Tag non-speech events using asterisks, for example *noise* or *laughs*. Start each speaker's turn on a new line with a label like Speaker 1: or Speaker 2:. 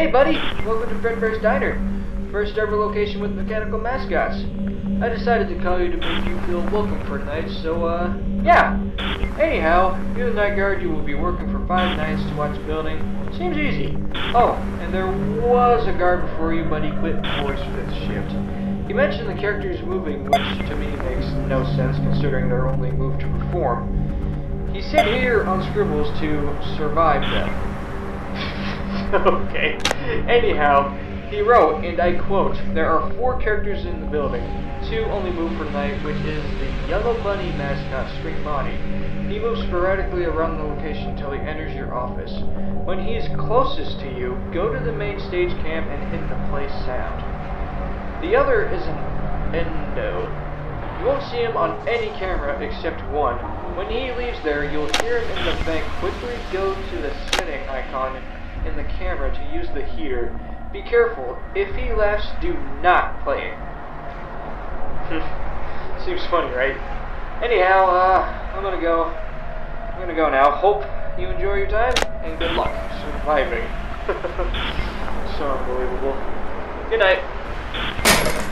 Speaker 1: hey buddy, welcome to Fredbear's Diner. First ever location with mechanical mascots. I decided to call you to make you feel welcome for tonight, so uh, yeah. Anyhow, you're the night guard, you will be working for five nights to watch the building. Seems easy. Oh, and there was a guard before you, but he quit before his fifth shift. He mentioned the characters moving, which to me makes no sense considering they're only move to perform. He said here on Scribbles to survive them. *laughs* okay. Anyhow, he wrote, and I quote, There are four characters in the building. Two only move for tonight, which is the Yellow Bunny mascot, Spring Bonnie. He moves sporadically around the location until he enters your office. When he is closest to you, go to the main stage cam and hit the play sound. The other is an Endo. You won't see him on any camera except one. When he leaves there, you'll hear him in the bank quickly go to the setting icon in the camera to use the heater. Be careful. If he laughs, do not play it. *laughs* Seems funny, right? Anyhow, uh, I'm gonna go. I'm gonna go now. Hope you enjoy your time, and good luck surviving. *laughs* so unbelievable. Good night.